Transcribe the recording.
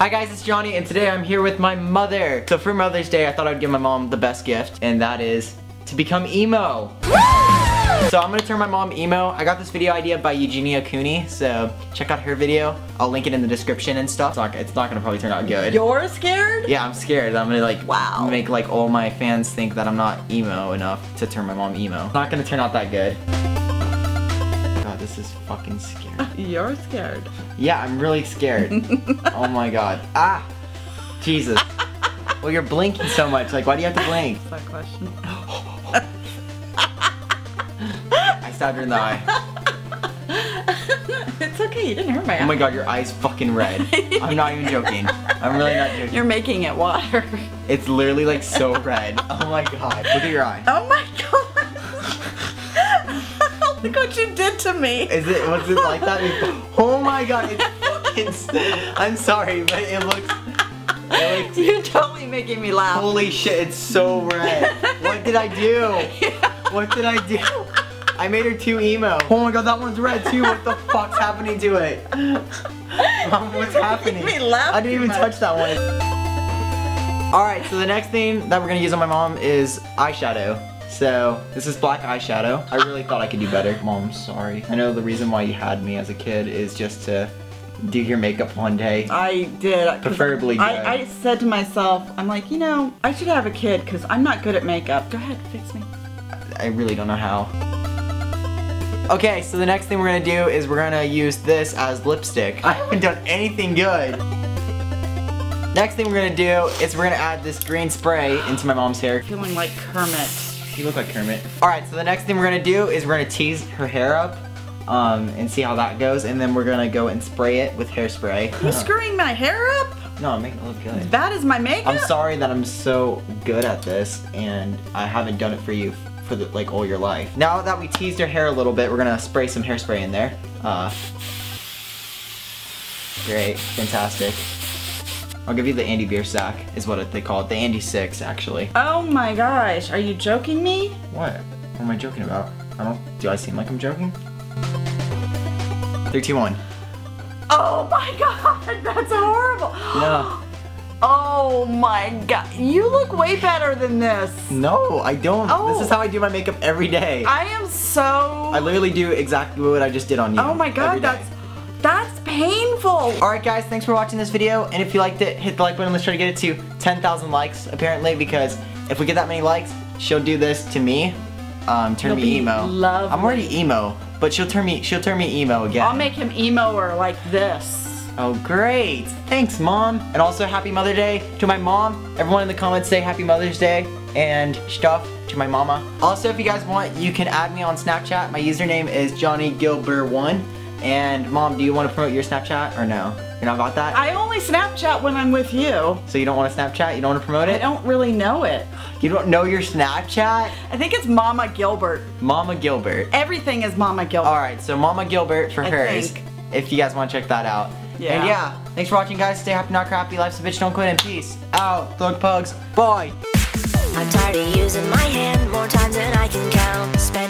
Hi guys, it's Johnnie, and today I'm here with my mother. So for Mother's Day, I thought I'd give my mom the best gift, and that is to become emo. So I'm gonna turn my mom emo. I got this video idea by Eugenia Cooney, so check out her video. I'll link it in the description and stuff. It's not, it's not gonna probably turn out good. You're scared? Yeah, I'm scared. I'm gonna like Wow. make like all my fans think that I'm not emo enough to turn my mom emo. It's not gonna turn out that good. This is fucking scary. You're scared. Yeah, I'm really scared. oh my god. Ah! Jesus. Well, you're blinking so much. Like, why do you have to blink? What's that question? I stabbed her in the eye. it's okay, you didn't hurt my Oh my god, your eye's fucking red. I'm not even joking. I'm really not joking. You're making it water. It's literally like so red. Oh my god. Look at your eye. Oh my god. Look what you did to me. Is it, was it like that? Oh my god, it's fucking, I'm sorry, but it looks, it looks, You're totally making me laugh. holy shit, it's so red. What did I do? What did I do? I made her too emo. Oh my god, that one's red too. What the fuck's happening to it? Mom, what's happening? me laugh I didn't even much. touch that one. Alright, so the next thing that we're gonna use on my mom is eyeshadow. So, this is black eyeshadow. I really thought I could do better. Mom, sorry. I know the reason why you had me as a kid is just to do your makeup one day. I did. Preferably. I, I said to myself, I'm like, you know, I should have a kid because I'm not good at makeup. Go ahead, fix me. I really don't know how. Okay, so the next thing we're gonna do is we're gonna use this as lipstick. I haven't done anything good. Next thing we're gonna do is we're gonna add this green spray into my mom's hair. Feeling like Kermit. You look like Kermit. Alright, so the next thing we're gonna do is we're gonna tease her hair up um, and see how that goes, and then we're gonna go and spray it with hairspray. You screwing my hair up? no, I make it look good. That is my makeup? I'm sorry that I'm so good at this and I haven't done it for you for the, like all your life. Now that we teased her hair a little bit, we're gonna spray some hairspray in there. Uh, great, fantastic. I'll give you the Andy Biersack, is what they call it. The Andy Sixx, actually. Oh my gosh, are you joking me? What? What am I joking about? I don't. Do I seem like I'm joking? Three, two, one. Oh my god, that's horrible. No. Oh my god, you look way better than this. No, I don't. Oh. This is oh. how I do my makeup every day. I am so. I literally do exactly what I just did on you. oh my god, that's painful. Alright guys, thanks for watching this video, and if you liked it, hit the like button, let's try to get it to 10,000 likes, apparently, because if we get that many likes, she'll do this to me, um, turn You'll me emo. lovely. I'm already emo, but she'll turn me, she'll turn me emo again. I'll make him emo-er like this. Oh great, thanks mom, and also happy Mother Day to my mom. Everyone in the comments say happy Mother's Day, and stuff to my mama. Also, if you guys want, you can add me on Snapchat. My username is Johnnie Guilbert1. And mom, do you want to promote your Snapchat or no? You're not about that? I only Snapchat when I'm with you. So you don't want to Snapchat? You don't want to promote it? I don't really know it. You don't know your Snapchat? I think it's Mama Guilbert. Mama Guilbert. Everything is Mama Guilbert. Alright, so Mama Guilbert for I hers. think. If you guys want to check that out. Yeah. And yeah, thanks for watching guys. Stay happy, not crappy. Life's a bitch, don't quit, and peace out. Thug pugs. Bye. I'm tired of using my hand more times than I can count. Spending my